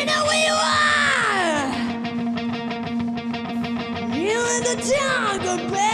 You know where you are. You in the jungle, baby.